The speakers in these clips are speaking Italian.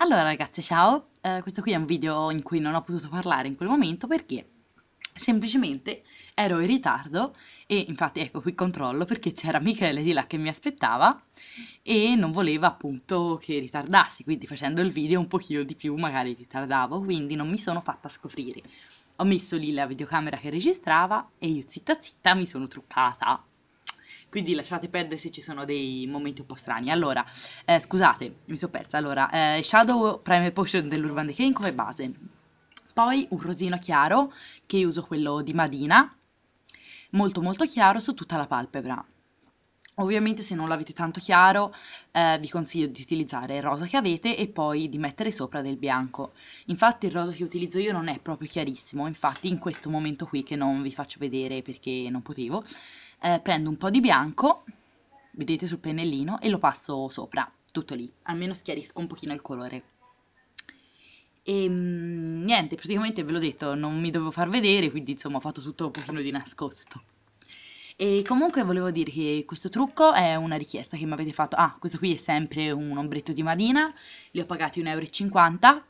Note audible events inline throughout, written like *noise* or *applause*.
Allora ragazzi, ciao, eh, questo qui è un video in cui non ho potuto parlare in quel momento perché semplicemente ero in ritardo e infatti ecco qui controllo perché c'era Michele di là che mi aspettava e non voleva appunto che ritardassi, quindi facendo il video un pochino di più magari ritardavo, quindi non mi sono fatta scoprire. Ho messo lì la videocamera che registrava e io zitta zitta mi sono truccata quindi lasciate perdere se ci sono dei momenti un po' strani. Allora, eh, scusate, mi sono persa. Allora, eh, Shadow Primer Potion dell'Urban Decay come base. Poi un rosino chiaro, che uso quello di Madina, molto molto chiaro su tutta la palpebra. Ovviamente se non l'avete tanto chiaro eh, vi consiglio di utilizzare il rosa che avete e poi di mettere sopra del bianco. Infatti il rosa che utilizzo io non è proprio chiarissimo, infatti in questo momento qui che non vi faccio vedere perché non potevo, eh, prendo un po' di bianco, vedete sul pennellino, e lo passo sopra, tutto lì, almeno schiarisco un pochino il colore. E ehm, niente, praticamente ve l'ho detto, non mi dovevo far vedere, quindi insomma ho fatto tutto un pochino di nascosto. E comunque volevo dire che questo trucco è una richiesta che mi avete fatto. Ah, questo qui è sempre un ombretto di Madina, li ho pagati 1,50 euro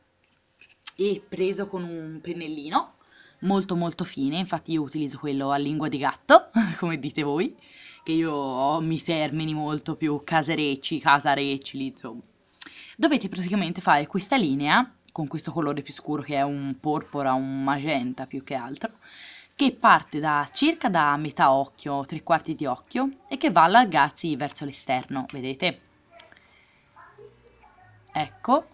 e preso con un pennellino molto molto fine, infatti io utilizzo quello a lingua di gatto, *laughs* come dite voi, che io ho mi termini molto più caserecci, casarecci, insomma. Dovete praticamente fare questa linea, con questo colore più scuro che è un porpora, un magenta più che altro, che parte da circa da metà occhio, tre quarti di occhio, e che va a allargarsi verso l'esterno, vedete? Ecco,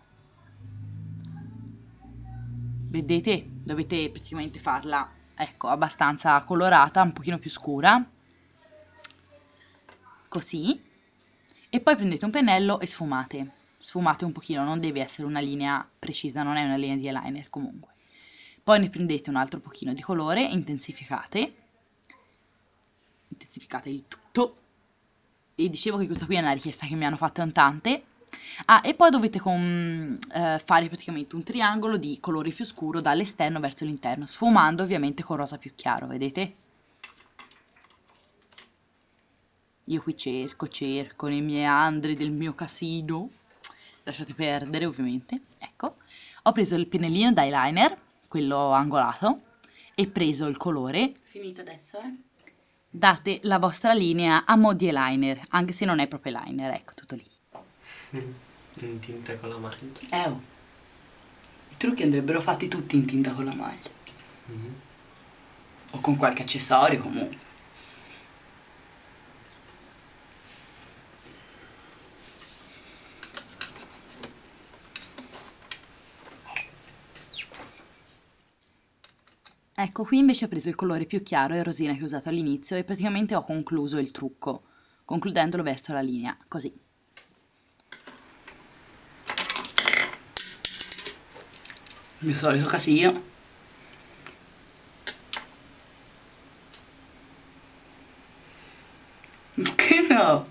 vedete? Dovete praticamente farla ecco abbastanza colorata un pochino più scura. Così. E poi prendete un pennello e sfumate. Sfumate un pochino non deve essere una linea precisa non è una linea di eyeliner comunque poi ne prendete un altro pochino di colore intensificate. Intensificate il tutto. E dicevo che questa qui è una richiesta che mi hanno fatto in tante. Ah, e poi dovete con, eh, fare praticamente un triangolo di colore più scuro dall'esterno verso l'interno, sfumando ovviamente con rosa più chiaro, vedete? Io qui cerco, cerco nei meandri del mio casino, lasciate perdere ovviamente, ecco. Ho preso il pennellino d'eyeliner, quello angolato, e preso il colore. Finito adesso, eh? Date la vostra linea a mo' di eyeliner, anche se non è proprio eyeliner, ecco, tutto lì. *laughs* In tinta con la maglia. Eh, oh. I trucchi andrebbero fatti tutti in tinta con la maglia. Mm. O con qualche accessorio comunque. Ecco, qui invece ho preso il colore più chiaro e rosina che ho usato all'inizio e praticamente ho concluso il trucco, concludendolo verso la linea, così. il mio solito casino che no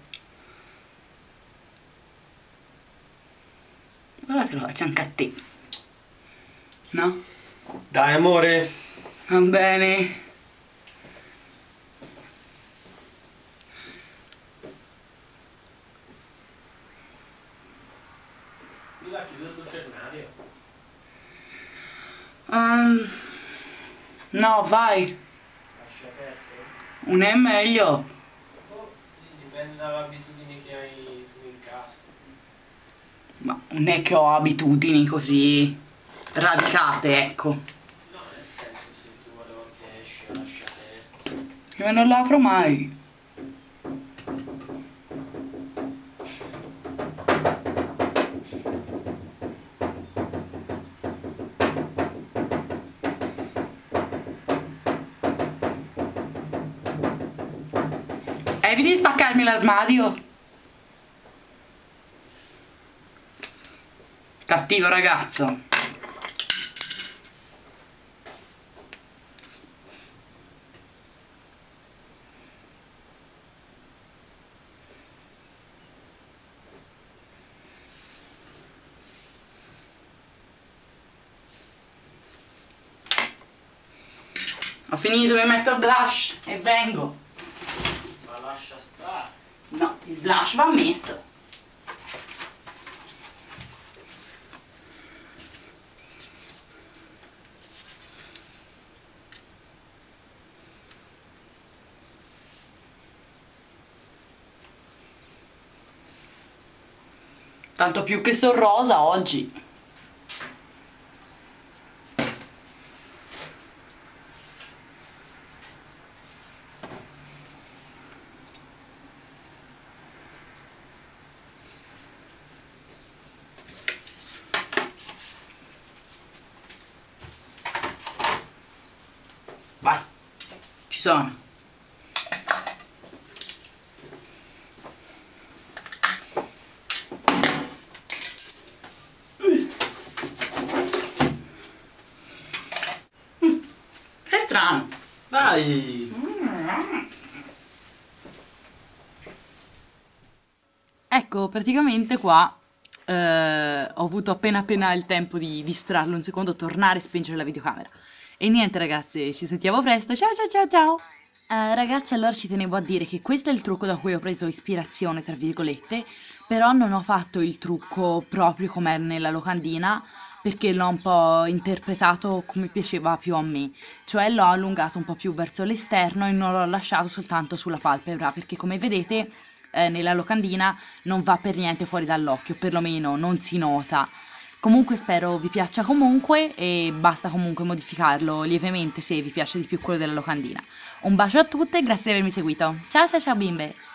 ora te lo faccio anche a te no? dai amore va bene la chiudo il lucernario Um, no, vai. Un è meglio. Dipende dall'abitudine che hai tu in casa. Ma non è che ho abitudini così radicate, ecco. Io non l'apro mai. Eviti di spaccarmi l'armadio. Cattivo ragazzo. Ho finito, mi metto il blush e vengo. Ma lascia stare. No, il blush va messo. Tanto più che sono rosa oggi. Sono. È strano. Vai! Ecco, praticamente qua eh, ho avuto appena appena il tempo di distrarlo un secondo, tornare e spengere la videocamera. E niente ragazzi, ci sentiamo presto. Ciao ciao ciao ciao! Eh, ragazzi, allora ci tenevo a dire che questo è il trucco da cui ho preso ispirazione, tra virgolette, però non ho fatto il trucco proprio come nella locandina, perché l'ho un po' interpretato come piaceva più a me, cioè l'ho allungato un po' più verso l'esterno e non l'ho lasciato soltanto sulla palpebra, perché come vedete eh, nella locandina non va per niente fuori dall'occhio, perlomeno non si nota. Comunque spero vi piaccia comunque e basta comunque modificarlo lievemente se vi piace di più quello della locandina. Un bacio a tutte e grazie di avermi seguito. Ciao ciao ciao bimbe!